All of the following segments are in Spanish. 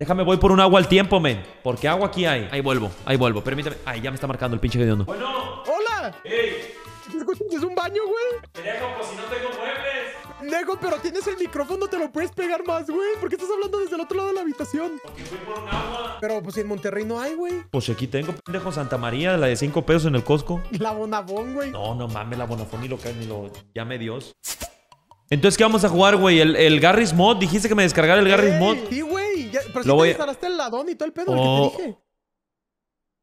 Déjame, voy por un agua al tiempo, men. Porque agua aquí hay. Ahí vuelvo, ahí vuelvo. Permítame. Ay, ya me está marcando el pinche hediondo. Bueno. ¡Hola! ¡Ey! ¿Es un baño, güey? Pendejo, pues si no tengo muebles. Nego, pero tienes el micrófono, te lo puedes pegar más, güey. ¿Por qué estás hablando desde el otro lado de la habitación? Porque fui por un agua. Pero pues en Monterrey no hay, güey. Pues aquí tengo, pendejo, Santa María, la de 5 pesos en el Costco. La Bonabón, güey. No, no mames, la Bonafón ni lo cae ni lo llame Dios. Entonces, ¿qué vamos a jugar, güey? ¿El, el Garry's Mod? Dijiste que me descargara el Garry's Mod. Sí, güey. Pero si Lo te voy a- instalaste el ladón y todo el pedo, Oh. el que te dije.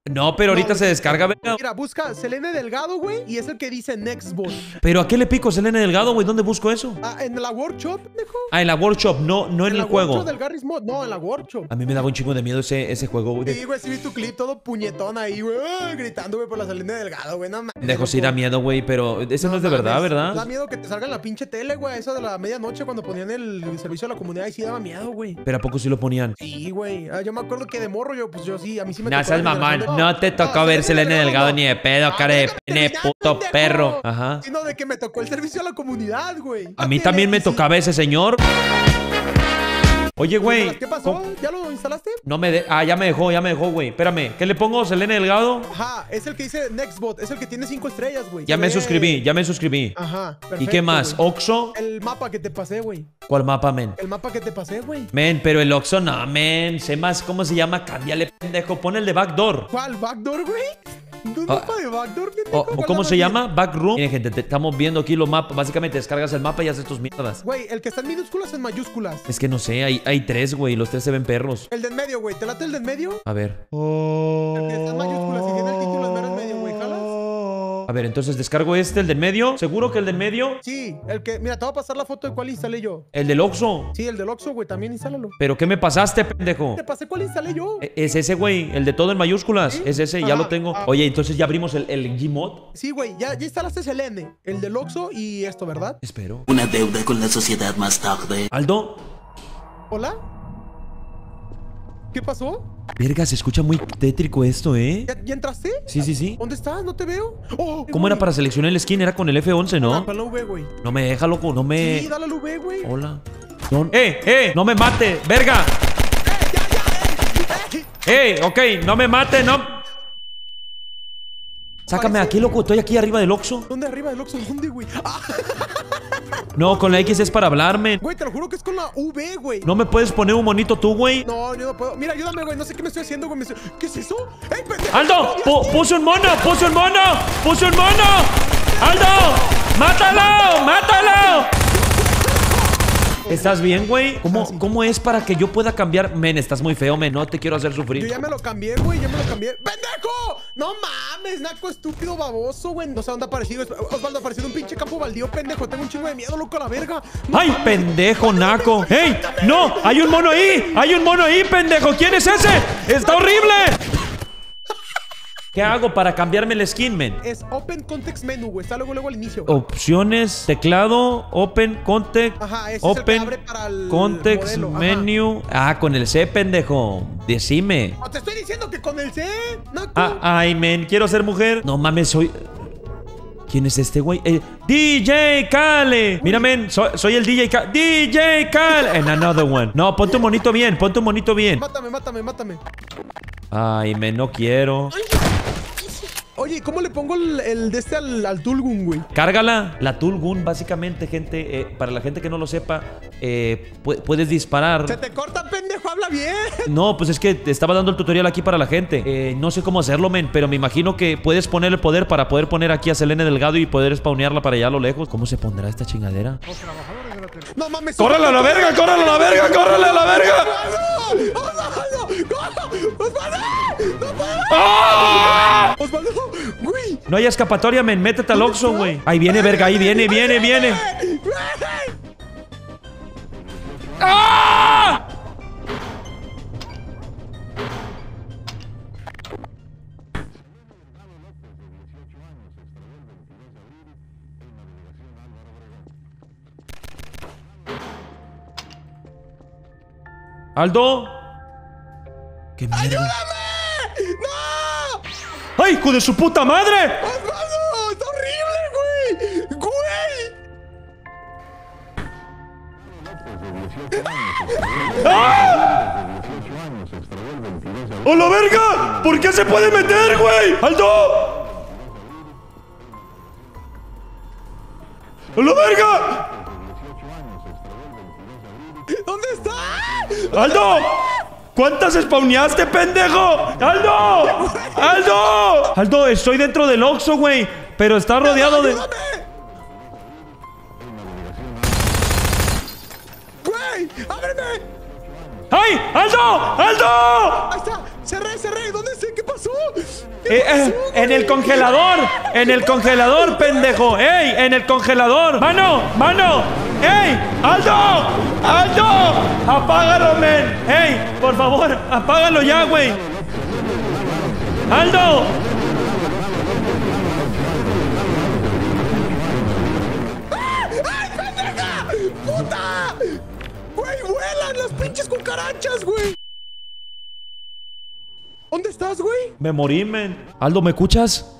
No, pero ahorita No, se descarga, venga. Mira, busca Selene Delgado, güey, y es el que dice Nextbot. ¿Pero a qué le pico, Selene Delgado, güey? ¿Dónde busco eso? Ah, en la workshop, pendejo. Ah, en la workshop, no, no en, la el juego. workshop del Garry's Mod, no, en la workshop. A mí me daba un chingo de miedo ese, ese juego, güey. Sí, güey, sí vi tu clip todo puñetón ahí, güey, gritando, güey, por la Selene Delgado, güey, no mames. Dejo sí da miedo, güey, pero ese no, es de verdad, mames, Da ¿verdad? miedo que te salga en la pinche tele, güey, eso de la medianoche cuando ponían el servicio a la comunidad y sí daba miedo, güey. Pero ¿a poco sí lo ponían? Sí, güey. Ah, yo me acuerdo que de morro yo, pues yo sí, a mí sí me tocó seas la de- no te tocó Ah, ver Selene Delgado ni de pedo, cara de pene, puto perro. Ajá. Sino de que me tocó el servicio a la comunidad, güey. A mí también me tocaba ese señor. Oye, güey. ¿Qué pasó? ¿cómo- ¿Ya lo instalaste? No me de... Ah, ya me dejó, ya me dejó, güey. Espérame, ¿qué le pongo? ¿Selene Delgado? Ajá, es el que dice Nextbot, es el que tiene cinco estrellas, güey. Ya me suscribí, ya me suscribí. Ajá, ¿Y perfecto, qué más? ¿Oxo? El mapa que te pasé, güey. ¿Cuál mapa, men? El mapa que te pasé, güey. Men, pero el Oxo no, men. Sé más cómo se llama. Cámbiale, pendejo. Pon el de backdoor. ¿Cuál? ¿Backdoor, güey? ¿Un Ah. mapa de backdoor, pendejo? O, o ¿Cuál ¿Cómo se llama? Backroom. Miren, gente, te estamos viendo aquí los mapas. Básicamente descargas el mapa y haces tus mierdas. Güey, el que está en minúsculas en mayúsculas. Es que no sé, hay, hay tres, güey. Los tres se ven perros. El de en medio, güey. ¿Te late el de en medio? A ver. El que está en mayúsculas A ver, entonces descargo este, el del medio. ¿Seguro que el del medio? Sí, el que... Mira, te voy a pasar la foto de cuál instalé yo. El del Oxo. Sí, el del Oxxo, güey. También instálalo. ¿Pero qué me pasaste, pendejo? Te pasé cuál instalé yo. E- Es ese, güey. El de todo en mayúsculas. ¿Sí? Es ese, ya Ajá, lo tengo. ah. Oye, entonces ya abrimos el, el Gmod. Sí, güey. Ya, ya instalaste el N. El del Oxxo y esto, ¿verdad? Espero. Una deuda con la sociedad más tarde. Aldo. ¿Hola? ¿Qué pasó? Verga, se escucha muy tétrico esto, ¿eh? ¿Ya, ya entraste? Sí, sí, sí. ¿Dónde estás? No te veo. Oh, ¿Cómo era para seleccionar el skin? Era con el F11, Ah, ¿no? con la V, güey. No me deja, loco. No me... Sí, dale al V, güey. Hola. No- ¡Eh, eh! ¡No me mate! ¡Verga! ¡Eh! ¡Eh! Ok, no me mate, no. Sácame Parece- aquí, loco. Estoy aquí arriba del Oxxo. ¿Dónde arriba del Oxxo? ¿Dónde, güey? Ah, No, con la X es para hablarme. güey, te lo juro que es con la V, güey. ¿No me puedes poner un monito tú, güey? No, yo no puedo. Mira, ayúdame, güey. No sé qué me estoy haciendo, güey. Estoy- ¿Qué es eso? ¡Ey, pendejo! ¡Aldo! pu- ¡Puso un mono! ¡Puso un mono! ¡Puso un mono! ¡Aldo! ¡Mátalo! ¡Mátalo! ¿Estás bien, güey? ¿Cómo. ¿Cómo es para que yo pueda cambiar? Men, estás muy feo, men. No te quiero hacer Yo sufrir. ya me lo cambié, güey. Ya me lo cambié. ¡Pendejo! No mames, naco estúpido baboso, güey. No sé dónde ha aparecido. Osvaldo, ha aparecido un pinche campo baldío, pendejo. Tengo un chingo de miedo, loco, a la verga. No ¡Ay, mames. pendejo, naco! ¡Ey! ¡No! ¡Hay un mono ahí! ¡Hay un mono ahí, pendejo! ¿Quién es ese? ¡Está horrible! ¿Qué hago para cambiarme el skin, men? Es Open Context Menu, güey. Está luego, luego al inicio. Opciones, teclado, Open Context, Ajá, ese es el que Open abre para el Context modelo, ajá. Menu. Ah, con el C, pendejo. Decime. No, te estoy diciendo que con el C, naco. Ah, ay, men, quiero ser mujer. No mames, soy. ¿Quién es este güey? Eh, DJ Kale. Mira, men, soy, soy el DJ Kale. DJ Kale. And another one. No, ponte un monito bien, ponte un monito bien. Mátame, mátame, mátame. Ay, men, no quiero. Oye, ¿y ¿cómo le pongo el, el de este al, al Tulgun, güey? Cárgala. La Tulgun, básicamente, gente, eh, para la gente que no lo sepa, eh, pu- puedes disparar. Se te corta, pendejo, habla bien. No, pues es que te estaba dando el tutorial aquí para la gente. Eh, no sé cómo hacerlo, men, pero me imagino que puedes poner el poder para poder poner aquí a Selene Delgado y poder spawnearla para allá a lo lejos. ¿Cómo se pondrá esta chingadera? No mames. ¡Córrele a la verga, córrele a la verga, córrele a la verga! No hay escapatoria, men, métete al Oxxo, güey. Ahí viene, verga, ahí viene, viene, viene. ¡Ah! Aldo. ¿Qué mierda? ¡Ay, hijo de su puta madre! ¡Osvaldo! ¡Está horrible, güey! ¡Güey! ¡A la verga! ¿Por qué se puede meter, güey? ¡Aldo! ¡A la verga! ¿Dónde está? ¡Aldo! ¿Cuántas spawneaste, pendejo? ¡Aldo! ¡Aldo! Aldo, estoy dentro del Oxxo, güey. Pero está rodeado de... ¡Güey! ¡Ábreme! ¡Ay! ¡Aldo! ¡Aldo! Ahí está. Cerré, cerré. ¿Dónde sé? ¿Qué pasó? ¿Qué Eh, eh, pasó, en el congelador, en el congelador, pendejo. ¡Ey! En el congelador. ¡Mano! ¡Mano! ¡Ey! ¡Aldo! ¡Aldo! ¡Apágalo, men! ¡Ey! Por favor, apágalo ya, güey. ¡Aldo! ¡Ay, pendeja! ¡Puta! ¡Güey, vuelan las pinches cucarachas, güey! ¿Dónde estás, güey? Me morí, men. Aldo, ¿me escuchas?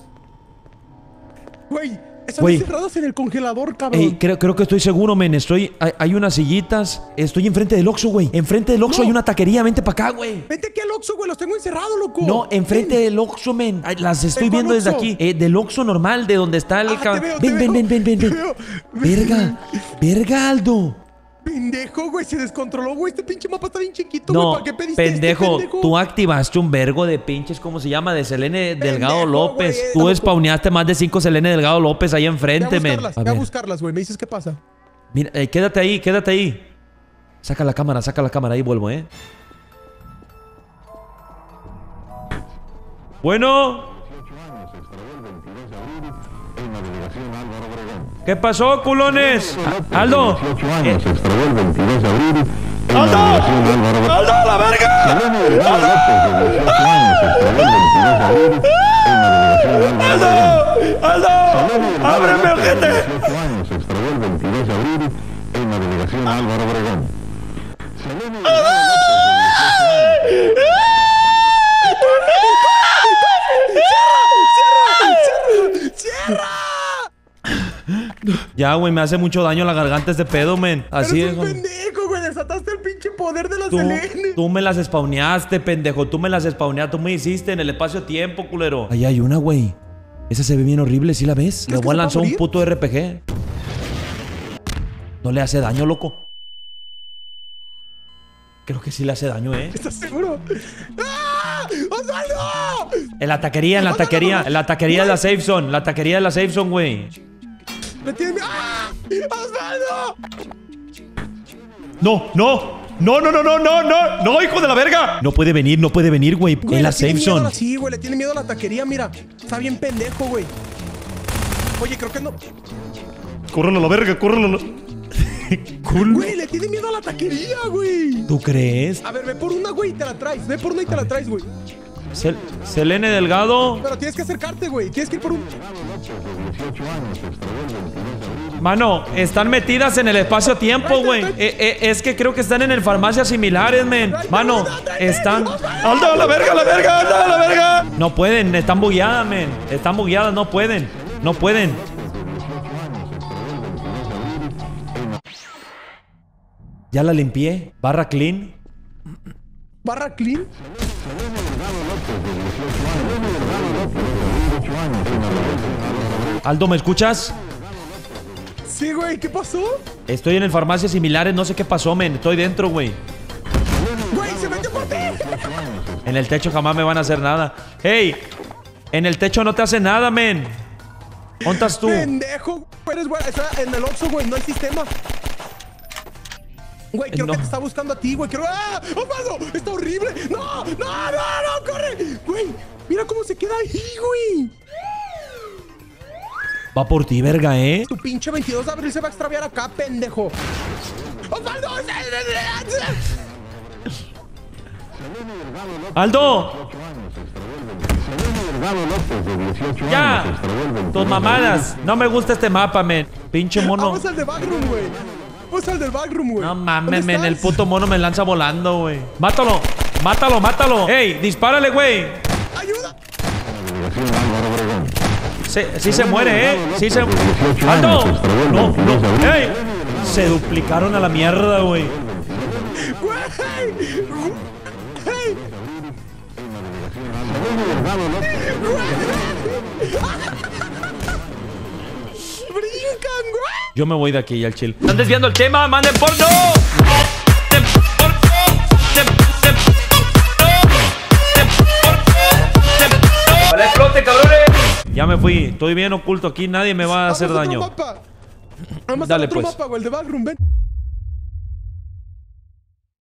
Güey, están encerrados en el congelador, cabrón. Ey, creo, creo que estoy seguro, men. Estoy. Hay, hay unas sillitas. Estoy enfrente del Oxxo, güey. Enfrente del Oxxo No. hay una taquería. Vente para acá, güey. Vente aquí al Oxxo, güey. Los tengo encerrados, loco. No, enfrente Ven. del Oxxo, men. Las estoy ¿En cuál viendo desde aquí. Eh, del Oxxo normal, de donde está el. Ah, te veo, te ven, ven, veo, ven, ven, ven, ven. veo. Verga. Verga, Aldo. Pendejo, güey. Se descontroló, güey. Este pinche mapa está bien chiquito, No, güey. ¿Para qué pediste pendejo, este, tú activaste un vergo de pinches, ¿cómo se llama? De Selene Delgado Pendejo, López. güey, tú eh, spawneaste más de cinco Selene Delgado López ahí a enfrente, men. buscarlas, A buscarlas, güey. Me dices qué pasa. mira, eh, quédate ahí, quédate ahí. Saca la cámara, saca la cámara, ahí vuelvo, ¿eh? Bueno. ¿Qué pasó, culones? Aldo. Eh, se extravió el 22 de abril. en ¡Aldo! ¡Aldo, la verga! Selene Delgado López, de 18 años, se extravió el 22 de abril en la delegación Álvaro Obregón. ¡Aldo! Selene Delgado ¡Ábreme, López, de ojete! 18 años, se extravió el 22 de abril en la delegación Álvaro Obregón. Selene Delgado López, de 18 años. ¡Cierra! Ya, güey, me hace mucho daño la garganta este pedo, men. Así Eres es. un pendejo, güey. Desataste el pinche poder de las Tú, Selene. tú me las spawneaste, pendejo. Tú me las spawneaste. Tú me hiciste en el espacio-tiempo, culero. Ahí hay una, güey. Esa se ve bien horrible, ¿sí la ves? ¿Crees Le que voy a lanzar un puto RPG. No le hace daño, loco. Creo que sí le hace daño, ¿eh? ¿Estás seguro? ¡Ah! ¡Osvaldo! En la taquería, en la taquería. En la taquería de la safe zone. La taquería de la safe zone, güey. ¡Me tiene miedo! ¡Ah! ¡Osvaldo! No, no. No, no, no, no, no, no. No, hijo de la verga. No puede venir, no puede venir, güey. Güey, En la safe zone. Sí, güey, le tiene miedo a la taquería, mira. Está bien pendejo, güey. Oye, creo que no. Córrelo a la verga, córrelo a la... Culo. Güey, le tiene miedo a la taquería, güey. ¿Tú crees? A ver, ve por una, güey, y te la traes. Ve por una y te la traes, güey. Sel- Selene Delgado. Pero tienes que acercarte, güey. Tienes que ir por un. Mano, están metidas en el espacio-tiempo, güey. Eh, eh, es que creo que están en el farmacias similares, men. Mano, están. ¡Aldo, a la verga, la verga! ¡Aldo, a la verga! No pueden, están bugueadas, men. Están bugueadas, no pueden. No pueden. Ya la limpié. Barra clean. Barra clean. Aldo, ¿me escuchas? Sí, güey, ¿qué pasó? Estoy en el farmacias similares, no sé qué pasó, men. Estoy dentro, güey. Güey, se metió por ti. En el techo jamás me van a hacer nada. ¡Hey! En el techo no te hace nada, men. ¿Dónde estás tú? Pendejo. Eres, güey. Está en el Oxxo, güey. No hay sistema. Güey, creo no. que te está buscando a ti, güey. Creo. ¡Ah! ¡Osvaldo! ¡Está horrible! ¡No! ¡No, no, no! ¡Corre! Güey, mira cómo se queda ahí, güey. Va por ti, verga, ¿eh? Tu pinche 22 de abril se va a extraviar acá, pendejo. ¡Osvaldo! ¡Aldo! Delgado López, de 18 años, se ¡Ya! extravió el 22 Tus mamadas. No me gusta este mapa, men. Pinche mono. Vamos al de backroom, güey. Vamos al del backroom, güey. No mames, ¿Dónde men. El puto mono me lanza volando, güey. ¡Mátalo! ¡Mátalo, mátalo! ¡Ey! ¡Dispárale, güey! ¡Ayuda! Se- sí se muere, ¿eh? Sí se... De 18 ¡Aldo! años, se extravió el No, 22 de abril. no. ¡Ey! Se duplicaron a la mierda, güey. ¡Güey! ¡Hey! Yo me voy de aquí al chill. ¿Están desviando el tema? ¡Manden porno! ¡Vale, explote, cabrones! Ya me fui. Estoy bien oculto aquí. Nadie me va a hacer daño. Dale, pues.